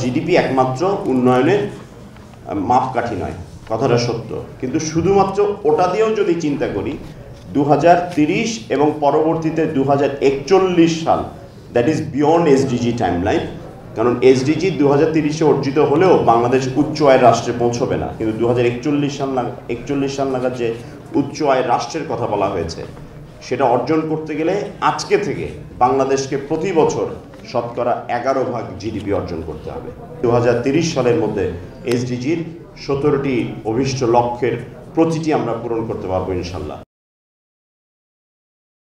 GDP একমাত্র উন্নয়নের মাপকাঠি নয়, কথাটা সত্য। কিন্তু শুধুমাত্র ওটা দিয়েও যদি চিন্তা করি দু এবং পরবর্তীতে দু হাজার একচল্লিশ সাল that is beyond SDG timeline কারণ এসডিজি দু হাজার তিরিশে অর্জিত হলেও বাংলাদেশ উচ্চ আয়ের রাষ্ট্রে পৌঁছবে না। কিন্তু দু হাজার একচল্লিশ সাল নাগাদ একচল্লিশ সাল নাগাদ যে উচ্চ আয়ের রাষ্ট্রের কথা বলা হয়েছে সেটা অর্জন করতে গেলে আজকে থেকে বাংলাদেশকে প্রতি বছর শতকরা এগারো ভাগ জিডিপি অর্জন করতে হবে। দু সালের মধ্যে এসডিজির সতেরোটি অভিষ্ট লক্ষ্যের প্রতিটি আমরা পূরণ করতে পারব ইনশাল্লাহ।